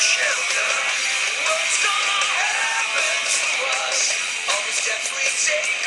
shelter. What's gonna happen to us? All the steps we take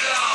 Russia!